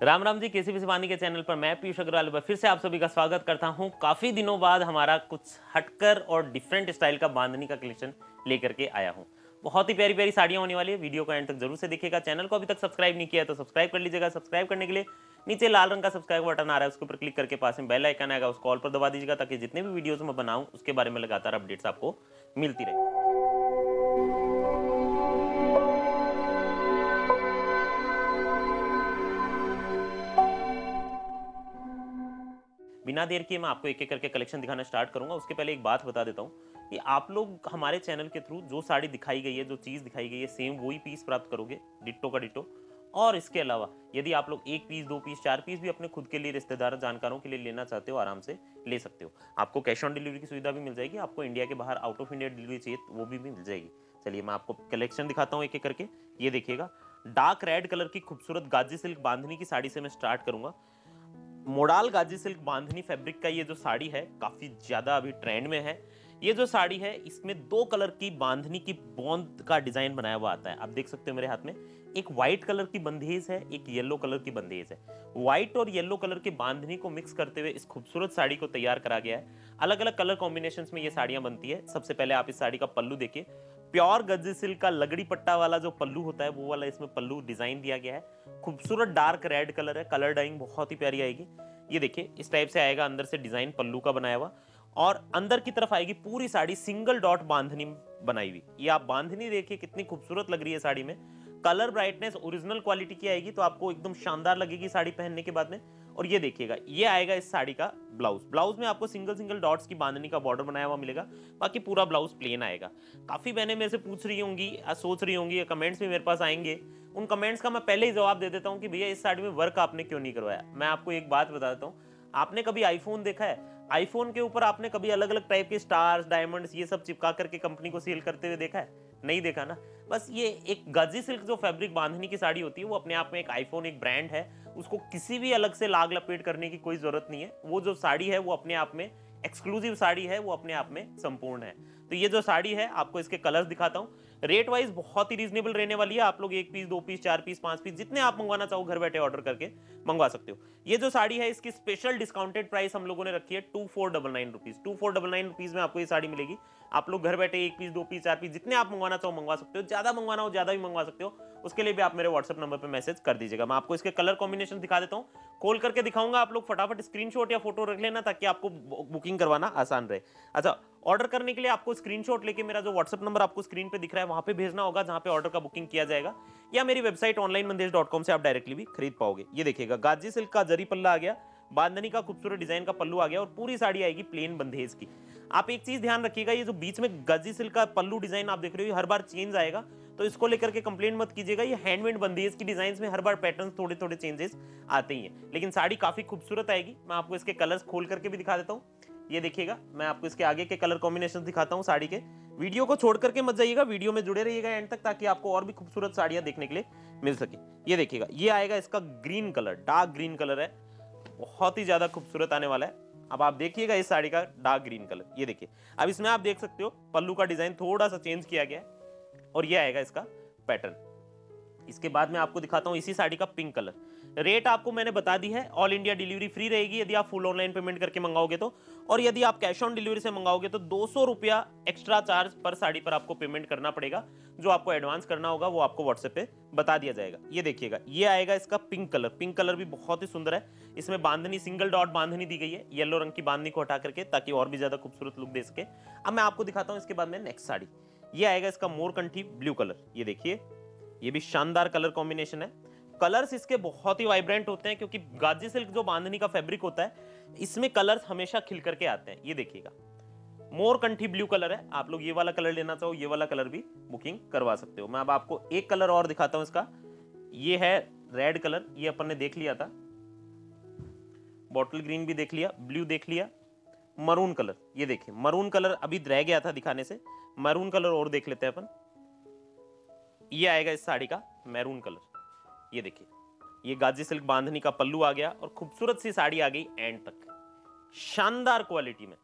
राम राम जी केसी सिवानी के चैनल पर मैं पीयूष अग्रवाल फिर से आप सभी का स्वागत करता हूँ। काफ़ी दिनों बाद हमारा कुछ हटकर और डिफरेंट स्टाइल का बांधनी का कलेक्शन लेकर के आया हूँ। बहुत ही प्यारी प्यारी साड़ियाँ होने वाली है। वीडियो को एंड तक ज़रूर से देखिएगा। चैनल को अभी तक सब्सक्राइब नहीं किया तो सब्सक्राइब कर लीजिएगा। सब्सक्राइब करने के लिए नीचे लाल रंग का सब्सक्राइब बटन आ रहा है, उसके ऊपर क्लिक करके पास में बेल आइकन आएगा, उस कॉल पर दबा दीजिएगा ताकि जितने भी वीडियोस मैं बनाऊँ, उसके बारे में लगातार अपडेट्स आपको मिलती रहे। बिना देर किए मैं आपको एक एक करके कलेक्शन दिखाना स्टार्ट करूँगा। उसके पहले एक बात बता देता हूँ कि आप लोग हमारे चैनल के थ्रू जो साड़ी दिखाई गई है जो चीज़ दिखाई गई है सेम वही पीस प्राप्त करोगे डिट्टो का डिट्टो और इसके अलावा यदि आप लोग एक पीस दो पीस चार पीस भी अपने खुद के लिए रिश्तेदार जानकारों के लिए लेना चाहते हो आराम से ले सकते हो। आपको कैश ऑन डिलीवरी की सुविधा भी मिल जाएगी आपको इंडिया के बाहर आउट ऑफ़ इंडिया डिलीवरी चाहिए वो भी, भी मिल जाएगी। चलिए मैं आपको कलेक्शन दिखाता हूँ एक एक करके ये देखिएगा। डार्क रेड कलर की खूबसूरत गाजी सिल्क बांधनी की साड़ी से मैं स्टार्ट करूँगा। Modal gaji silk bandhani fabric का ये जो साड़ी है, काफ़ी ज़्यादा अभी ट्रेंड में है। ये जो साड़ी है, इसमें दो कलर की बांधनी की बॉन्द का डिज़ाइन बनाया हुआ आता है। आप देख सकते हो मेरे हाथ में, एक व्हाइट कलर की बंदेज है, एक येलो कलर की बंदेज है। व्हाइट और येलो कलर की बांधनी को मिक्स करते हुए इस खूबसूरत साड़ी को तैयार करा गया है। अलग अलग कलर कॉम्बिनेशन में ये साड़ियाँ बनती है। सबसे पहले आप इस साड़ी का पल्लू देखिए। प्योर गज्जी सिल्क का लगड़ी पट्टा वाला जो पल्लू होता है, वो वाला इसमें पल्लू डिज़ाइन दिया गया है। खूबसूरत डार्क रेड कलर है कलर डाइंग बहुत ही प्यारी आएगी। ये देखिए, इस टाइप से आएगा, अंदर से डिज़ाइन पल्लू का बनाया हुआ। और अंदर की तरफ़ आएगी पूरी साड़ी सिंगल डॉट बांधनी बनाई हुई। ये आप बांधनी देखिए, कितनी खूबसूरत लग रही है साड़ी में। कलर ब्राइटनेस ओरिजिनल क्वालिटी की आएगी तो आपको एकदम शानदार लगेगी साड़ी पहनने के बाद में। और ये देखिएगा, ये आएगा इस साड़ी का ब्लाउज। ब्लाउज में आपको सिंगल सिंगल डॉट्स की बांधनी का बॉर्डर बनाया हुआ मिलेगा, बाकी पूरा ब्लाउज प्लेन आएगा। काफ़ी बहनें मेरे से पूछ रही होंगी सोच रही होंगी कमेंट्स भी मेरे पास आएँगे। उन कमेंट्स का मैं पहले ही जवाब दे देता हूँ कि भैया, इस साड़ी में वर्क आपने क्यों नहीं करवाया? मैं आपको एक बात बता देता हूँ, आपने कभी आईफोन देखा है? आईफोन के ऊपर आपने कभी अलग अलग टाइप के स्टार्स डायमंड्स ये सब चिपका करके कंपनी को सेल करते हुए देखा है? नहीं देखा ना? बस ये एक गाजी सिल्क जो फैब्रिक बांधनी की साड़ी होती है, वो अपने आप में एक आईफोन एक ब्रांड है। उसको किसी भी अलग से लाग लपेट करने की कोई ज़रूरत नहीं है। वो जो साड़ी है, वो अपने आप में एक्सक्लूसिव साड़ी है, वो अपने आप में संपूर्ण है। तो ये जो साड़ी है, आपको इसके कलर्स दिखाता हूँ। रेट वाइज बहुत ही रीजनेबल रहने वाली है। आप लोग एक पीस दो पीस चार पीस पाँच पीस जितने आप मंगवाना चाहो, घर बैठे ऑर्डर करके मंगवा सकते हो। ये जो साड़ी है, इसकी स्पेशल डिस्काउंटेड प्राइस हम लोगों ने रखी है two four double nine rupees two four double nine rupees में आपको ये साड़ी मिलेगी। आप लोग घर बैठे एक पीस दो पीस चार पीस जितने आप मंगवाना चाहो, मंगवा सकते हो। ज़्यादा मंगवाना हो, ज़्यादा भी मंगवा सकते हो। उसके लिए भी आप मेरे व्हाट्सएप नंबर पर मैसेज कर दीजिएगा। मैं आपको इसके कलर कॉम्बिनेशन दिखा देता हूँ। खोल करके दिखाऊँगा आप लोग, फटाफट स्क्रीनशॉट या फ़ोटो रख लेना ताकि आपको बुकिंग करवाना आसान रहे। अच्छा ऑर्डर करने के लिए आपको स्क्रीनशॉट लेके मेरा जो व्हाट्सअप नंबर आपको स्क्रीन पे दिख रहा है, वहाँ पे भेजना होगा जहाँ पे ऑर्डर का बुकिंग किया जाएगा। या मेरी website online Mandesh dot com से आप डायरेक्टली भी खरीद पाओगे। ये देखिएगा, गाजी सिल्क का जरी पल्ला आ गया, बांधनी का खूबसूरत डिज़ाइन का पल्लू आ गया और पूरी साड़ी आएगी प्लेन बंधेज की। आप एक चीज़ ध्यान रखिएगा, ये जो बीच में गाजी सिल्क का पल्लू डिज़ाइन आप देख रहे हो हर बार चेंज आएगा। तो इसको लेकर के कंप्लेन मत कीजिएगा, ये हैंडमेड बंदेज की डिज़ाइन में हर बार पैटर्न थोड़े थोड़े चेंजेस आते ही हैं। लेकिन साड़ी काफ़ी खूबसूरत आएगी। मैं आपको इसके कलर्स खोल करके भी दिखा देता हूँ। ये देखिएगा, मैं आपको इसके आगे के कलर कॉम्बिनेशन दिखाता हूँ साड़ी के। वीडियो को छोड़ करके मत जाइएगा, वीडियो में जुड़े रहिएगा एंड तक ताकि आपको और भी खूबसूरत साड़ियाँ देखने के लिए मिल सके। ये देखिएगा, ये आएगा इसका green colour dark green colour है। बहुत ही ज़्यादा खूबसूरत आने वाला है। अब आप देखिएगा इस साड़ी का डार्क ग्रीन कलर ये देखिए। अब इसमें आप देख सकते हो, पल्लू का डिज़ाइन थोड़ा सा चेंज किया गया है और ये आएगा इसका पैटर्न इसके बाद में आपको दिखाता हूँ इसी साड़ी का पिंक कलर रेट आपको मैंने बता दी है ऑल इंडिया डिलीवरी फ्री रहेगी। यदि आप फुल ऑनलाइन पेमेंट करके मंगाओगे तो और यदि आप कैश ऑन डिलीवरी से मंगाओगे तो दो सौ रुपया एक्स्ट्रा चार्ज पर साड़ी पर आपको पेमेंट करना पड़ेगा। जो आपको एडवांस करना होगा, वो आपको व्हाट्सएप पे बता दिया जाएगा। ये देखिएगा, ये आएगा इसका पिंक कलर पिंक कलर भी बहुत ही सुंदर है। इसमें बांधनी सिंगल डॉट बांधनी दी गई है येलो रंग की बांधनी को हटा करके, ताकि और भी ज़्यादा खूबसूरत लुक दे सके। अब मैं आपको दिखाता हूँ इसके बाद में नेक्स्ट साड़ी। ये आएगा इसका मोरकंठी ब्लू कलर ये देखिए, ये भी शानदार कलर कॉम्बिनेशन है। कलर्स इसके बहुत ही वाइब्रेंट होते हैं, क्योंकि गाजी सिल्क जो बांधनी का फैब्रिक होता है इसमें कलर्स हमेशा खिल करके आते हैं। ये देखिएगा। मोर कंठी ब्लू कलर है। आप लोग ये वाला कलर लेना चाहो, ये वाला कलर भी बुकिंग करवा सकते हो। मैं अब आपको एक कलर और दिखाता हूँ इसका। ये है रेड कलर ये अपन ने देख लिया था। बॉटल ग्रीन भी देख लिया ब्लू देख लिया। मरून कलर ये देखिए मरून कलर अभी रह गया था दिखाने से। मरून कलर और देख लेते हैं अपन। ये आएगा इस साड़ी का मैरून कलर ये देखिए। ये गाजी सिल्क बांधनी का पल्लू आ गया और खूबसूरत सी साड़ी आ गई एंड तक। शानदार क्वालिटी में।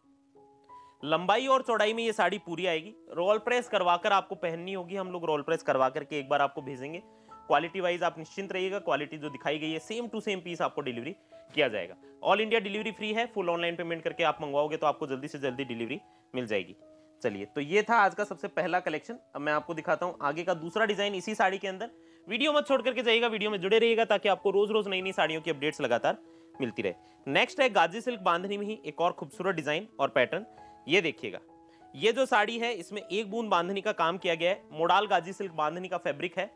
लंबाई और चौड़ाई में ये साड़ी पूरी आएगी। रोल प्रेस करवाकर आपको पहननी होगी। हम लोग रोल प्रेस करवा करके एक बार आपको भेजेंगे। क्वालिटी वाइज आप निश्चिंत रहिएगा। क्वालिटी जो दिखाई गई है सेम टू सेम पीस आपको डिलीवरी किया जाएगा। ऑल इंडिया डिलीवरी फ्री है। फुल ऑनलाइन पेमेंट करके आप मंगवाओगे तो आपको जल्दी से जल्दी डिलीवरी मिल जाएगी। चलिए तो ये था आज का सबसे पहला कलेक्शन अब मैं आपको दिखाता हूँ आगे का दूसरा डिज़ाइन इसी साड़ी के अंदर। वीडियो मत छोड़ करके जाइएगा, वीडियो में जुड़े रहिएगा ताकि आपको रोज रोज नई नई साड़ियों की अपडेट्स लगातार मिलती रहे। नेक्स्ट है गाजी सिल्क बांधनी में ही एक और खूबसूरत डिज़ाइन और पैटर्न ये देखिएगा। ये जो साड़ी है, इसमें एक बूंद बांधनी का काम किया गया है। मोडाल गाजी सिल्क बांधनी का फैब्रिक है।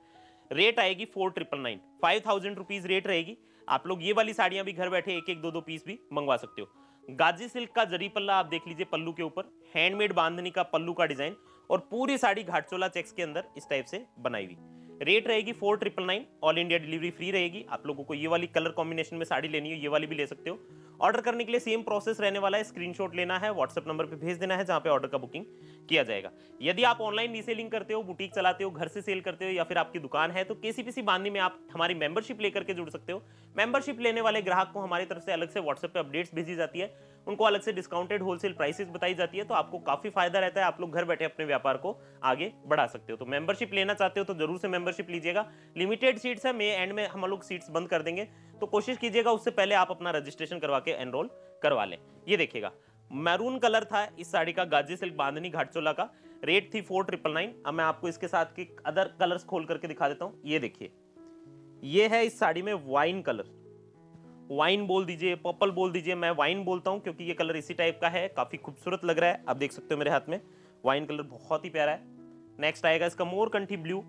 रेट आएगी four triple nine five thousand rupees rate रहेगी। आप लोग ये वाली साड़ियाँ भी घर बैठे एक एक दो दो पीस भी मंगवा सकते हो। गाजी सिल्क का जरी पल्ला आप देख लीजिए पल्लू के ऊपर। हैंडमेड बांधनी का पल्लू का डिज़ाइन और पूरी साड़ी घाटचोला चेक्स के अंदर इस टाइप से बनाई हुई। रेट रहेगी four triple nine all India delivery free रहेगी। आप लोगों को ये वाली कलर कॉम्बिनेशन में साड़ी लेनी हो, ये वाली भी ले सकते हो। ऑर्डर करने के लिए सेम प्रोसेस रहने वाला है स्क्रीनशॉट लेना है व्हाट्सएप नंबर पे भेज देना है, जहाँ पे ऑर्डर का बुकिंग किया जाएगा। यदि आप ऑनलाइन रीसेलिंग करते हो बुटीक चलाते हो, घर से सेल करते हो, या फिर आपकी दुकान है तो किसी किसी बांधनी में आप हमारी मेंबरशिप लेकर के जुड़ सकते हो। मेंबरशिप लेने वाले ग्राहक को हमारी तरफ़ से अलग से व्हाट्सएप पे अपडेट्स भेजी जाती है। उनको अलग से डिस्काउंटेड होलसेल प्राइसेस बताई जाती है तो आपको काफ़ी फ़ायदा रहता है, आप लोग घर बैठे अपने व्यापार को आगे बढ़ा सकते हो। तो मेंबरशिप लेना चाहते हो तो ज़रूर से मेंबरशिप लीजिएगा। लिमिटेड सीट्स है मे एंड में हम लोग सीट्स बंद कर देंगे। तो कोशिश कीजिएगा, उससे पहले आप अपना रजिस्ट्रेशन करवा के एनरोल करवा लें। ये देखिएगा मैरून कलर था इस साड़ी का, गाजी सिल्क बांधनी घाटचोला का। रेट थी फोर ट्रिपल नाइन अब मैं आपको इसके साथ के अदर कलर्स खोल करके दिखा देता हूँ। ये देखिए, ये है इस साड़ी में वाइन कलर वाइन बोल दीजिए पर्पल बोल दीजिए, मैं वाइन बोलता हूँ क्योंकि ये कलर इसी टाइप का है, काफ़ी खूबसूरत लग रहा है। आप देख सकते हो मेरे हाथ में वाइन कलर बहुत ही प्यारा है। नेक्स्ट आएगा इसका मोर कंठी ब्लू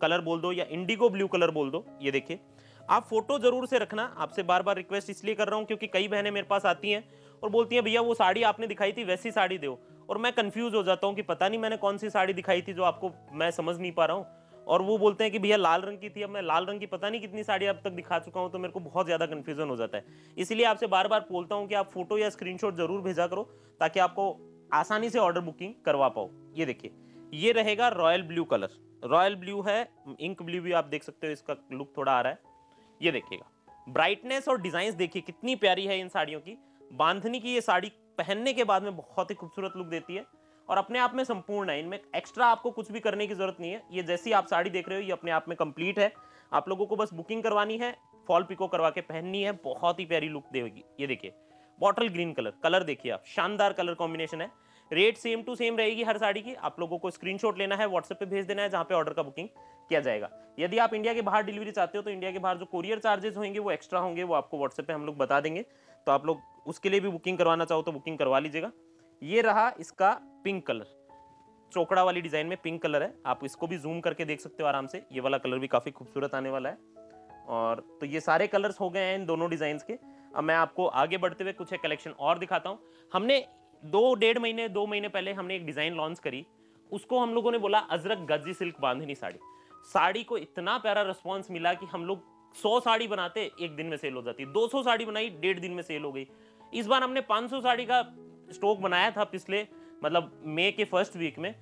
कलर बोल दो या इंडिगो ब्लू कलर बोल दो, ये देखिए। आप फ़ोटो ज़रूर से रखना, आपसे बार बार रिक्वेस्ट इसलिए कर रहा हूँ क्योंकि कई बहनें मेरे पास आती हैं और बोलती हैं, भैया, वो साड़ी आपने दिखाई थी, वैसी साड़ी दो। और मैं कंफ्यूज हो जाता हूँ कि पता नहीं मैंने कौन सी साड़ी दिखाई थी जो आपको मैं समझ नहीं पा रहा हूँ। और वो बोलते हैं कि भैया लाल रंग की थी, अब मैं लाल रंग की पता नहीं कितनी साड़ी अब तक दिखा चुका हूँ तो मेरे को बहुत ज़्यादा कन्फ्यूज़न हो जाता है। इसलिए आपसे बार बार बोलता हूँ कि आप फ़ोटो या स्क्रीनशॉट ज़रूर भेजा करो, ताकि आपको आसानी से ऑर्डर बुकिंग करवा पाओ। ये देखिए, ये रहेगा royal blue colour royal blue है इंक ब्लू भी आप देख सकते हो, इसका लुक थोड़ा आ रहा है। ये देखिएगा ब्राइटनेस और डिज़ाइन देखिए, कितनी प्यारी है इन साड़ियों की। बांधनी की ये साड़ी पहनने के बाद में बहुत ही खूबसूरत लुक देती है। और अपने आप में संपूर्ण है। इनमें एक्स्ट्रा आपको कुछ भी करने की ज़रूरत नहीं है। ये जैसी आप साड़ी देख रहे हो, ये अपने आप में कंप्लीट है। आप लोगों को बस बुकिंग करवानी है फॉल पिको करवा के पहननी है। बहुत ही प्यारी लुक देगी। ये देखिए बॉटल ग्रीन कलर कलर देखिए आप। शानदार कलर कॉम्बिनेशन है। रेट सेम टू सेम रहेगी हर साड़ी की। आप लोगों को स्क्रीनशॉट लेना है व्हाट्सएप पे भेज देना है, जहाँ पे ऑर्डर का बुकिंग किया जाएगा। यदि आप इंडिया के बाहर डिलीवरी चाहते हो तो इंडिया के बाहर जो कोरियर चार्जेस होंगे, वो एक्स्ट्रा होंगे, वो आपको व्हाट्सएप पे हम लोग बता देंगे। तो आप लोग उसके लिए भी बुकिंग करवाना चाहो तो बुकिंग करवा लीजिएगा। ये रहा इसका पिंक कलर। चोकड़ा वाली डिज़ाइन में पिंक कलर है। आप इसको भी जूम करके देख सकते हो आराम से। ये वाला कलर भी काफ़ी खूबसूरत आने वाला है। और तो ये सारे कलर्स हो गए हैं इन दोनों डिज़ाइन के। अब मैं आपको आगे बढ़ते हुए कुछ कलेक्शन और दिखाता हूँ। हमने दो, डेढ़ महीने, दो महीने पहले हमने एक डिज़ाइन लॉन्च करी। उसको हम लोगों ने बोला अजरक गजी सिल्क बांधनी साड़ी। साड़ी को इतना प्यारा रिस्पॉन्स मिला कि हम लोग सौ साड़ी बनाते, एक दिन में सेल हो जाती। दो सौ साड़ी बनाई, डेढ़ दिन में सेल हो गई। इस बार हमने पाँच सौ साड़ी का स्टॉक बनाया था पिछले मतलब मई के फ़र्स्ट वीक में,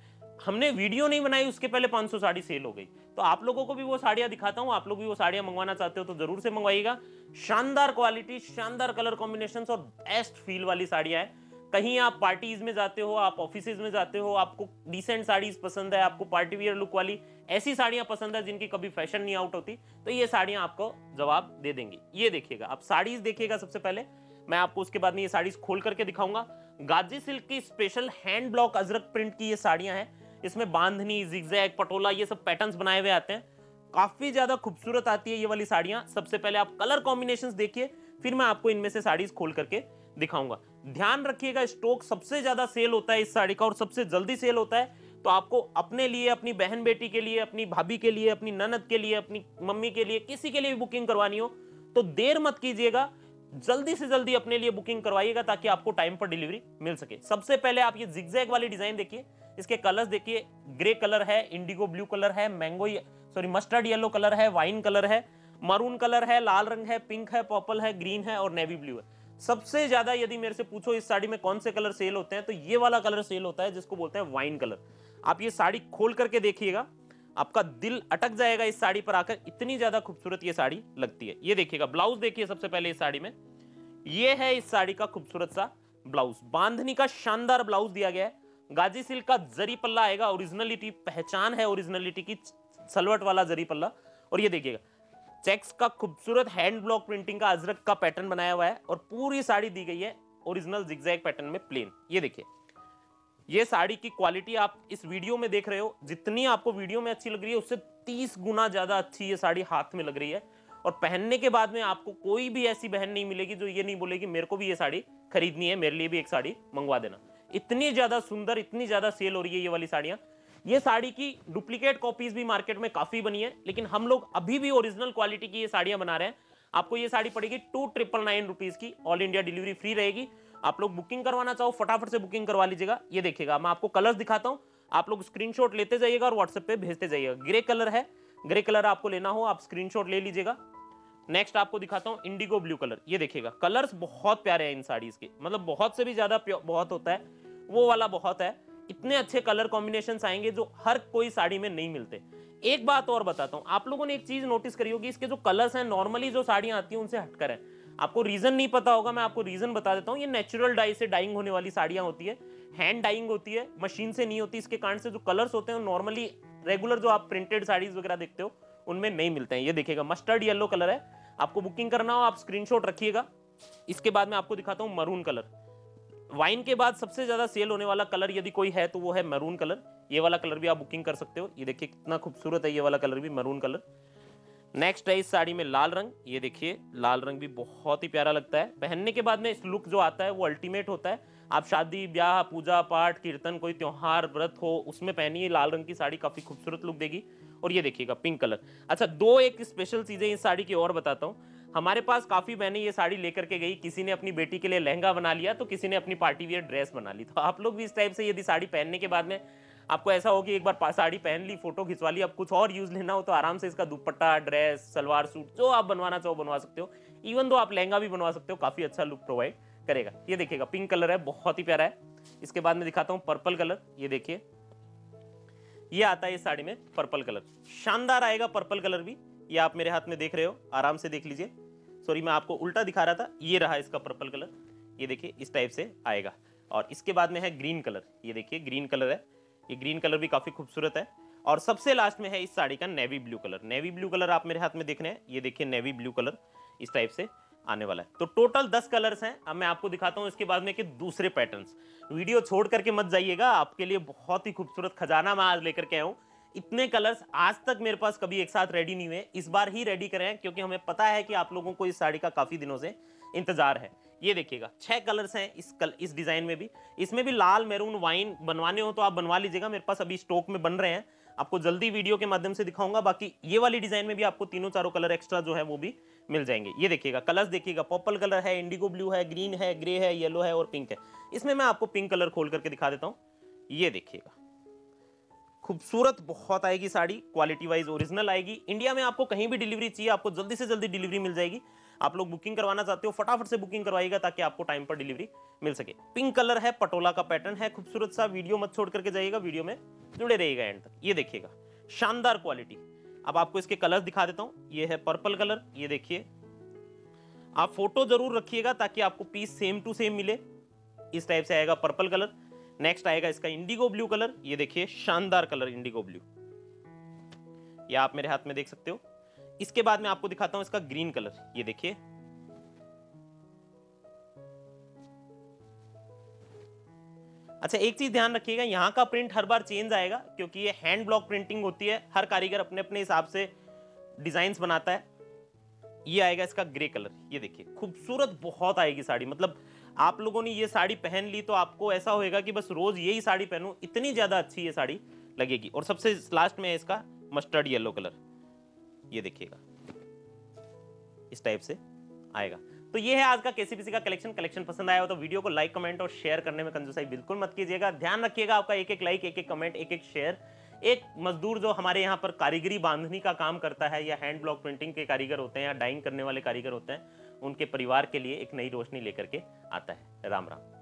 हमने वीडियो नहीं बनाई, उसके पहले 500 साड़ी सेल हो गई। तो आप लोगों को भी वो साड़ियाँ दिखाता हूँ, आप लोग भी वो साड़ियाँ मंगवाना चाहते हो तो ज़रूर से मंगवाइएगा। शानदार क्वालिटी शानदार कलर कॉम्बिनेशन और बेस्ट फील वाली साड़ियाँ हैं। कहीं आप पार्टीज़ में जाते हो, आप ऑफ़िस में जाते हो, आपको डिसेंट साड़ीज पसंद है, आपको पार्टी वियर लुक वाली ऐसी साड़ियाँ पसंद है जिनकी कभी फ़ैशन नहीं आउट होती तो ये साड़ियाँ आपको जवाब दे देंगी। ये देखिएगा, आप साड़ीज देखिएगा सबसे पहले, मैं आपको उसके बाद में ये साड़ीज खोल करके दिखाऊँगा। गाजी सिल्क की special hand block ajrak print की ये साड़ियाँ हैं। इसमें बांधनी जिगजैग पटोला, ये सब पैटर्न्स बनाए हुए आते हैं। काफ़ी ज़्यादा खूबसूरत आती है ये वाली साड़ियाँ। सबसे पहले आप कलर कॉम्बिनेशंस देखिए, फिर मैं आपको इनमें से साड़ीज खोल करके दिखाऊँगा। ध्यान रखिएगा स्टॉक सबसे ज़्यादा सेल होता है इस साड़ी का और सबसे जल्दी सेल होता है। तो आपको अपने लिए, अपनी बहन बेटी के लिए, अपनी भाभी के लिए, अपनी ननद के लिए, अपनी मम्मी के लिए, किसी के लिए भी बुकिंग करवानी हो तो देर मत कीजिएगा। जल्दी से जल्दी अपने लिए बुकिंग करवाइएगा ताकि आपको टाइम पर डिलीवरी मिल सके। सबसे पहले आप ये जिगजैग वाली डिज़ाइन देखिए। इसके कलर्स देखिए। ग्रे कलर है इंडिगो ब्लू कलर है mango sorry mustard yellow colour है वाइन कलर है मरून कलर है, लाल रंग है पिंक है पर्पल है ग्रीन है और नेवी ब्लू है। सबसे ज़्यादा यदि मेरे से पूछो इस साड़ी में कौन से कलर सेल होते हैं तो ये वाला कलर सेल होता है जिसको बोलते हैं वाइन कलर आप ये साड़ी खोल करके देखिएगा। आपका दिल अटक जाएगा इस साड़ी पर आकर, इतनी ज़्यादा खूबसूरत ये साड़ी लगती है। ये देखिएगा, ब्लाउज देखिए सबसे पहले इस साड़ी में। ये है इस साड़ी का खूबसूरत सा ब्लाउज। बांधनी का शानदार ब्लाउज दिया गया है। गाजी सिल्क का जरी पल्ला आएगा ओरिजिनलिटी पहचान है ओरिजिनलिटी की, सलवट वाला जरी पल्ला। और ये देखिएगा, चेक्स का खूबसूरत हैंड ब्लॉक प्रिंटिंग का अजरक का पैटर्न बनाया हुआ है और पूरी साड़ी दी गई है ओरिजिनल जिगजैग पैटर्न में प्लेन ये देखिए ये साड़ी की क्वालिटी आप इस वीडियो में देख रहे हो, जितनी आपको वीडियो में अच्छी लग रही है, उससे तीस गुना ज़्यादा अच्छी ये साड़ी हाथ में लग रही है। और पहनने के बाद में आपको कोई भी ऐसी बहन नहीं मिलेगी जो ये नहीं बोलेगी, मेरे को भी ये साड़ी खरीदनी है, मेरे लिए भी एक साड़ी मंगवा देना। इतनी ज़्यादा सुंदर, इतनी ज़्यादा सेल हो रही है ये वाली साड़ियाँ। ये साड़ी की डुप्लीकेट कॉपीज भी मार्केट में काफ़ी बनी है, लेकिन हम लोग अभी भी ओरिजिनल क्वालिटी की ये साड़ियाँ बना रहे हैं। आपको ये साड़ी पड़ेगी टू ट्रिपल नाइन रुपीज़ की ऑल इंडिया डिलीवरी फ्री रहेगी। आप लोग बुकिंग करवाना चाहो, फटाफट से बुकिंग करवा लीजिएगा। ये देखिएगा, मैं आपको कलर्स दिखाता हूँ। आप लोग स्क्रीनशॉट लेते जाइएगा और व्हाट्सएप पे भेजते जाइएगा। ग्रे कलर है। ग्रे कलर आपको लेना हो, आप स्क्रीनशॉट ले लीजिएगा। नेक्स्ट आपको दिखाता हूँ इंडिगो ब्लू कलर ये देखिएगा कलर्स बहुत प्यारे हैं इन साड़ीज के। मतलब बहुत से भी ज़्यादा बहुत होता है। वो वाला बहुत है। इतने अच्छे कलर कॉम्बिनेशन आएँगे जो हर कोई साड़ी में नहीं मिलते। एक बात और बताता हूँ, आप लोगों ने एक चीज़ नोटिस करी होगी, इसके जो कलर्स हैं नॉर्मली जो साड़ियाँ आती हैं, उनसे हटकर है। आपको रीजन नहीं पता होगा, मैं आपको रीजन बता देता हूँ। ये नेचुरल डाई से डाइंग होने वाली साड़ियाँ होती है। हैंड डाइंग होती है मशीन से नहीं होती, इसके कारण से जो कलर्स होते हैं नॉर्मली रेगुलर जो आप प्रिंटेड साड़ीज वगैरह देखते हो, उनमें नहीं मिलते हैं। ये देखिएगा मस्टर्ड येलो कलर है। आपको बुकिंग करना हो, आप स्क्रीनशॉट रखिएगा। इसके बाद मैं आपको दिखाता हूँ मरून कलर वाइन के बाद सबसे ज़्यादा सेल होने वाला कलर यदि कोई है तो वो है मरून कलर ये वाला कलर भी आप बुकिंग कर सकते हो। ये देखिए, कितना खूबसूरत है ये वाला कलर भी मरून कलर नेक्स्ट है इस साड़ी में लाल रंग। ये देखिए, लाल रंग भी बहुत ही प्यारा लगता है। पहनने के बाद में इस लुक जो आता है, वो अल्टीमेट होता है। आप शादी, ब्याह, पूजा पाठ, कीर्तन, कोई त्योहार, व्रत हो, उसमें पहनिए, लाल रंग की साड़ी काफ़ी खूबसूरत लुक देगी। और ये देखिएगा पिंक कलर अच्छा दो एक स्पेशल चीज़ें इस साड़ी की और बताता हूँ। हमारे पास काफ़ी बहनें ये साड़ी लेकर के गई। किसी ने अपनी बेटी के लिए लहंगा बना लिया तो किसी ने अपनी पार्टी वियर ड्रेस बना ली। तो आप लोग भी इस टाइप से यदि साड़ी पहनने के बाद में आपको ऐसा हो कि एक बार साड़ी पहन ली फ़ोटो खिंचवा ली, अब कुछ और यूज़ लेना हो तो आराम से इसका दुपट्टा ड्रेस सलवार सूट जो आप बनवाना चाहो बनवा सकते हो। इवन दो आप लहंगा भी बनवा सकते हो, काफ़ी अच्छा लुक प्रोवाइड करेगा। ये देखिएगा पिंक कलर है, बहुत ही प्यारा है। इसके बाद में दिखाता हूँ पर्पल कलर ये देखिए, ये आता है इस साड़ी में पर्पल कलर शानदार आएगा पर्पल कलर भी। ये आप मेरे हाथ में देख रहे हो, आराम से देख लीजिए। सॉरी मैं आपको उल्टा दिखा रहा था, ये रहा इसका पर्पल कलर ये देखिए, इस टाइप से आएगा। और इसके बाद में है ग्रीन कलर ये देखिए ग्रीन कलर है। ये ग्रीन कलर भी काफ़ी खूबसूरत है। और सबसे लास्ट में है इस साड़ी का navy blue colour navy blue colour आप मेरे हाथ में देख रहे हैं। ये देखिए नेवी ब्लू कलर इस टाइप से आने वाला है। तो टोटल दस कलर्स हैं। अब मैं आपको दिखाता हूँ इसके बाद में कि दूसरे पैटर्न्स वीडियो छोड़ करके मत जाइएगा। आपके लिए बहुत ही खूबसूरत खजाना मैं आज लेकर के हूँ। इतने कलर्स आज तक मेरे पास कभी एक साथ रेडी नहीं हुए। इस बार ही रेडी करें, क्योंकि हमें पता है कि आप लोगों को इस साड़ी का काफ़ी दिनों से इंतज़ार है। ये देखिएगा, छह कलर्स हैं इस कल, इस डिज़ाइन में भी। इसमें भी लाल मेरून वाइन बनवाने हो तो आप बनवा लीजिएगा। मेरे पास अभी स्टॉक में बन रहे हैं। आपको जल्दी वीडियो के माध्यम से दिखाऊँगा। बाकी ये वाली डिज़ाइन में भी आपको तीनों चारों कलर एक्स्ट्रा जो है वो भी मिल जाएँगे। ये देखिएगा कलर्स देखिएगा पर्पल कलर है इंडिगो ब्लू है ग्रीन है ग्रे है येलो है और पिंक है। इसमें मैं आपको पिंक कलर खोल करके दिखा देता हूँ। ये देखिएगा। खूबसूरत, बहुत आएगी साड़ी क्वालिटी वाइज ओरिजिनल आएगी। इंडिया में आपको कहीं भी डिलीवरी चाहिए, आपको जल्दी से जल्दी डिलीवरी मिल जाएगी। आप लोग बुकिंग करवाना चाहते हो, फटाफट से बुकिंग करवाइएगा ताकि आपको टाइम पर डिलीवरी मिल सके। पिंक कलर है, पटोला का पैटर्न है, खूबसूरत सा वीडियो मत छोड़ करके जाइएगा वीडियो में जुड़े रहिएगा एंड तक। ये देखिएगा, शानदार क्वालिटी अब आपको इसके कलर दिखा देता हूँ। ये है पर्पल कलर ये देखिए। आप फ़ोटो ज़रूर रखिएगा ताकि आपको पीस सेम टू सेम मिले। इस टाइप से आएगा पर्पल कलर नेक्स्ट आएगा इसका इंडिगो ब्लू कलर ये देखिए, शानदार कलर इंडिगो ब्लू ये आप मेरे हाथ में देख सकते हो. इसके बाद मैं आपको दिखाता हूँ इसका ग्रीन कलर ये देखिए. अच्छा एक चीज़ ध्यान रखिएगा, यहाँ का प्रिंट हर बार चेंज आएगा, क्योंकि ये हैंड ब्लॉक प्रिंटिंग होती है, हर कारीगर अपने अपने हिसाब से डिज़ाइन बनाता है. ये आएगा इसका ग्रे कलर ये देखिए, खूबसूरत बहुत आएगी साड़ी मतलब आप लोगों ने ये साड़ी पहन ली तो आपको ऐसा होएगा कि बस रोज यही साड़ी पहनूं, इतनी ज़्यादा अच्छी ये साड़ी लगेगी। और सबसे लास्ट में है इसका मस्टर्ड येलो कलर ये देखिएगा। इस टाइप से आएगा। तो ये है आज का केसीपीसी का कलेक्शन कलेक्शन पसंद आया हो तो वीडियो को लाइक कमेंट और शेयर करने में कंजूसाई बिल्कुल मत कीजिएगा। ध्यान रखिएगा आपका एक एक लाइक एक एक कमेंट एक एक शेयर एक मजदूर जो हमारे यहाँ पर कारीगरी बांधनी का काम करता है या हैंड ब्लॉक प्रिंटिंग के कारीगर होते हैं या डाइंग करने वाले कारीगर होते हैं उनके परिवार के लिए एक नई रोशनी लेकर के आता है। राम राम।